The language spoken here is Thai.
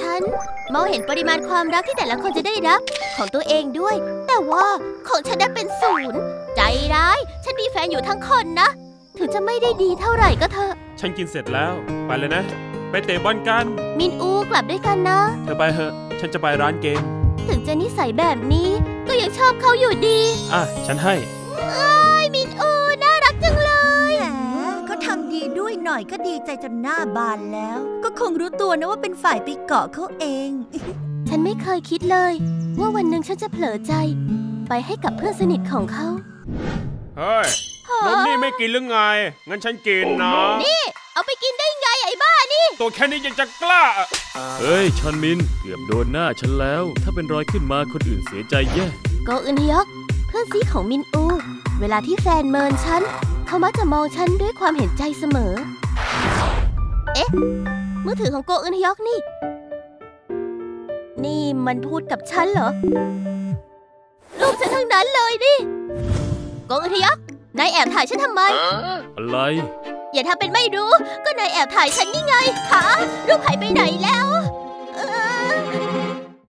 ฉันมองเห็นปริมาณความรักที่แต่ละคนจะได้รับของตัวเองด้วย แต่ว่าของฉันนั้นเป็นศูนย์ใจร้าย ฉันมีแฟนอยู่ทั้งคนนะ ถึงจะไม่ได้ดีเท่าไหร่ก็เถอะ ฉันกินเสร็จแล้ว ไปเลยนะ ไปเตะบอลกัน มินอูกลับด้วยกันนะ เธอไปเถอะ ฉันจะไปร้านเกม ถึงจะนิสัยแบบนี้ก็ยังชอบเขาอยู่ดี อะ ฉันให้ น่อยก็ดีใจจนหน้าบานแล้ว ก็คงรู้ตัวนะว่าเป็นฝ่ายไปเกาะเขาเอง ฉันไม่เคยคิดเลย ว่าวันหนึ่งฉันจะเผลอใจ ไปให้กับเพื่อนสนิทของเขาเฮ้ยนมนี่ไม่กินหรือไง งั้นฉันกินนะ นี่ เอาไปกินได้ไงไอ้บ้านี่ ตัวแค่นี้ยังจะกล้า เฮ้ยชอนมิน เกือบโดนหน้าฉันแล้ว ถ้าเป็นรอยขึ้นมาคนอื่นเสียใจแย่โกอึนฮยอก เพื่อนซีของมินอู เวลาที่แฟนเมินฉัน เขามักจะมองฉันด้วยความเห็นใจเสมอ เอ๊ะ มือถือของโกอึนฮยอกนี่ นี่มันพูดกับฉันเหรอรูปฉันทั้งนั้นเลยนี่ โกอึนฮยอก นายแอบถ่ายฉันทำไม อะไร อย่าทำเป็นไม่รู้ ก็นายแอบถ่ายฉันนี่ไงหารูปหายไปไหนแล้วเออ